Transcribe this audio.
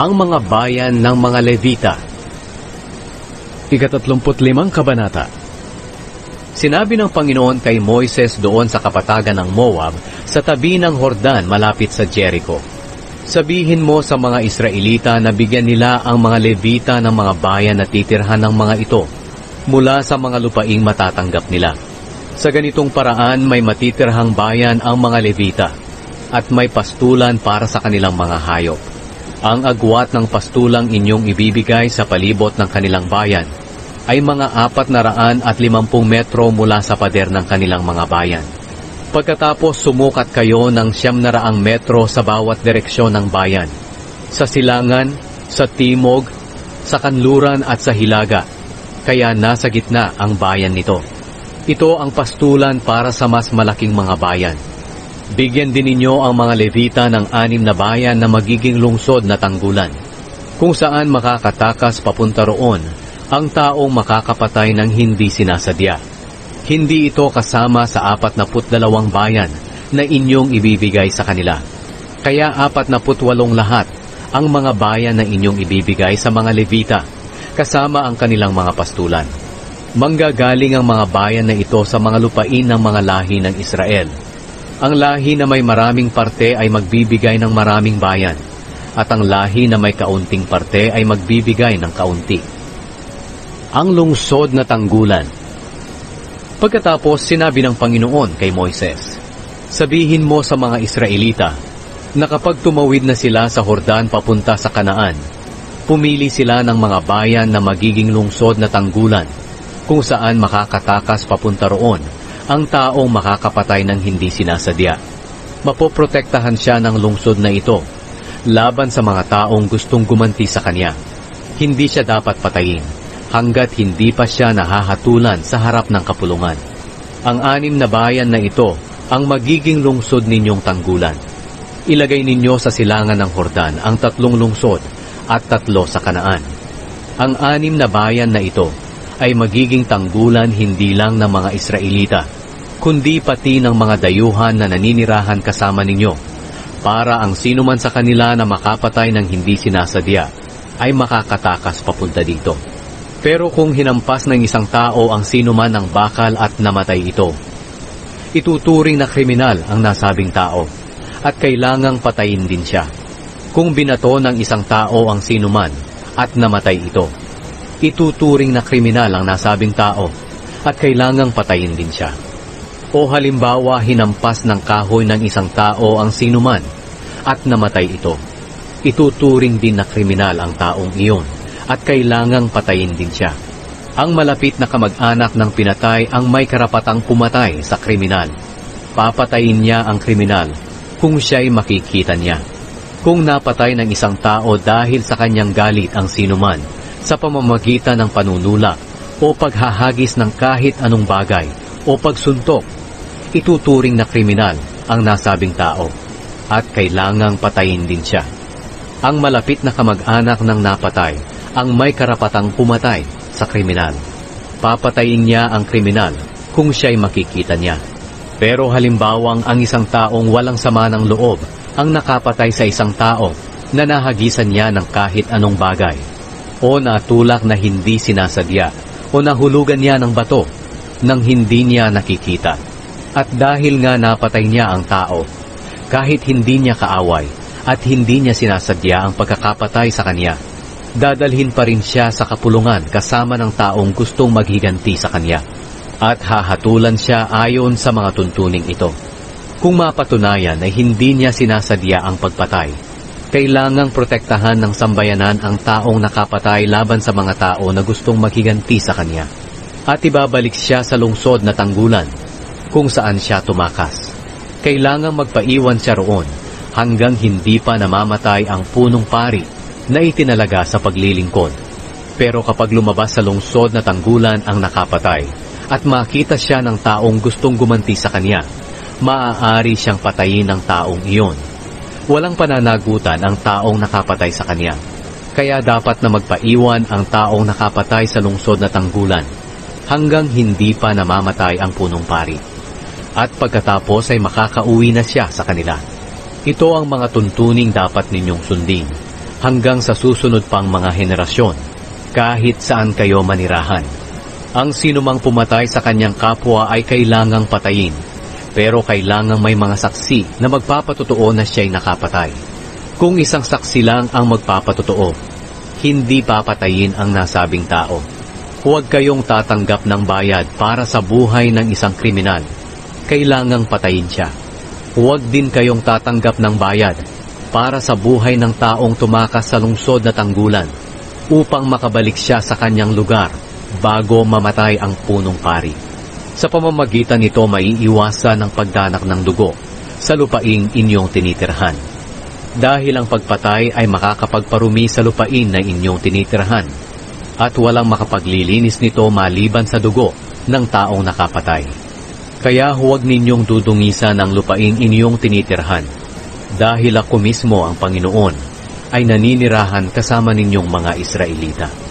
ang mga bayan ng mga Levita. Ikatatlumput limang kabanata Sinabi ng Panginoon kay Moises doon sa kapatagan ng Moab, sa tabi ng Hordan malapit sa Jericho. Sabihin mo sa mga Israelita na bigyan nila ang mga Levita ng mga bayan na titirhan ng mga ito mula sa mga lupaing matatanggap nila. Sa ganitong paraan may matitirhang bayan ang mga Levita at may pastulan para sa kanilang mga hayop. Ang agwat ng pastulang inyong ibibigay sa palibot ng kanilang bayan ay mga apat na raan at limampung metro mula sa pader ng kanilang mga bayan. Pagkatapos sumukat kayo ng siyam na raang metro sa bawat direksyon ng bayan, sa silangan, sa timog, sa kanluran at sa hilaga, kaya nasa gitna ang bayan nito. Ito ang pastulan para sa mas malaking mga bayan. Bigyan din ninyo ang mga Levita ng anim na bayan na magiging lungsod na tanggulan, kung saan makakatakas papunta roon ang taong makakapatay ng hindi sinasadya. Hindi ito kasama sa apat na dalawang bayan na inyong ibibigay sa kanila. Kaya apat na walong lahat ang mga bayan na inyong ibibigay sa mga Levita, kasama ang kanilang mga pastulan. Manggagaling ang mga bayan na ito sa mga lupain ng mga lahi ng Israel. Ang lahi na may maraming parte ay magbibigay ng maraming bayan, at ang lahi na may kaunting parte ay magbibigay ng kaunti. Ang lungsod na tanggulan Pagkatapos sinabi ng Panginoon kay Moises, Sabihin mo sa mga Israelita na kapag tumawid na sila sa Hordan papunta sa Kanaan, pumili sila ng mga bayan na magiging lungsod na tanggulan kung saan makakatakas papunta roon ang taong makakapatay ng hindi sinasadya. Mapoprotektahan siya ng lungsod na ito laban sa mga taong gustong gumanti sa kanya. Hindi siya dapat patayin hanggat hindi pa siya nahahatulan sa harap ng kapulungan. Ang anim na bayan na ito ang magiging lungsod ninyong tanggulan. Ilagay ninyo sa silangan ng Hordan ang tatlong lungsod at tatlo sa kanaan. Ang anim na bayan na ito ay magiging tanggulan hindi lang ng mga Israelita, kundi pati ng mga dayuhan na naninirahan kasama ninyo, para ang sino man sa kanila na makapatay ng hindi sinasadya ay makakatakas papunta dito. Pero kung hinampas ng isang tao ang sino man ng bakal at namatay ito, ituturing na kriminal ang nasabing tao at kailangang patayin din siya. Kung binato ng isang tao ang sino man at namatay ito, ituturing na kriminal ang nasabing tao at kailangang patayin din siya. O halimbawa hinampas ng kahoy ng isang tao ang sino man at namatay ito, ituturing din na kriminal ang taong iyon at kailangang patayin din siya. Ang malapit na kamag-anak ng pinatay ang may karapatang pumatay sa kriminal. Papatayin niya ang kriminal kung siya'y makikita niya. Kung napatay ng isang tao dahil sa kanyang galit ang sinuman sa pamamagitan ng panunulak o paghahagis ng kahit anong bagay o pagsuntok, ituturing na kriminal ang nasabing tao at kailangang patayin din siya. Ang malapit na kamag-anak ng napatay ang may karapatang pumatay sa kriminal. Papatayin niya ang kriminal kung siya'y makikita niya. Pero halimbawang ang isang taong walang sama ng loob ang nakapatay sa isang tao na nahagisan niya ng kahit anong bagay o natulak na hindi sinasadya o nahulugan niya ng bato nang hindi niya nakikita. At dahil nga napatay niya ang tao, kahit hindi niya kaaway at hindi niya sinasadya ang pagkakapatay sa kanya, dadalhin pa rin siya sa kapulungan kasama ng taong gustong maghiganti sa kanya at hahatulan siya ayon sa mga tuntuning ito. Kung mapatunayan na hindi niya sinasadya ang pagpatay, kailangang protektahan ng sambayanan ang taong nakapatay laban sa mga tao na gustong maghiganti sa kanya. At ibabalik siya sa lungsod na tanggulan kung saan siya tumakas. Kailangang magpaiwan siya roon hanggang hindi pa namamatay ang punong pari na itinalaga sa paglilingkod. Pero kapag lumabas sa lungsod na tanggulan ang nakapatay at makita siya ng taong gustong gumanti sa kanya, maaari siyang patayin ng taong iyon. Walang pananagutan ang taong nakapatay sa kanya. Kaya dapat na magpaiwan ang taong nakapatay sa lungsod na tanggulan hanggang hindi pa namamatay ang punong pari. At pagkatapos ay makakauwi na siya sa kanila. Ito ang mga tuntuning dapat ninyong sundin hanggang sa susunod pang mga henerasyon, kahit saan kayo manirahan. Ang sinumang pumatay sa kanyang kapwa ay kailangang patayin, pero kailangang may mga saksi na magpapatotoo na siya'y nakapatay. Kung isang saksi lang ang magpapatotoo, hindi papatayin ang nasabing tao. Huwag kayong tatanggap ng bayad para sa buhay ng isang kriminal. Kailangang patayin siya. Huwag din kayong tatanggap ng bayad para sa buhay ng taong tumakas sa lungsod na tanggulan upang makabalik siya sa kanyang lugar bago mamatay ang punong pari. Sa pamamagitan nito maiiwasan ang pagdanak ng dugo sa lupaing inyong tinitirhan. Dahil ang pagpatay ay makakapagparumi sa lupain na inyong tinitirhan at walang makapaglilinis nito maliban sa dugo ng taong nakapatay. Kaya huwag ninyong dudungisan ang lupaing inyong tinitirhan dahil ako mismo ang Panginoon ay naninirahan kasama ninyong mga Israelita.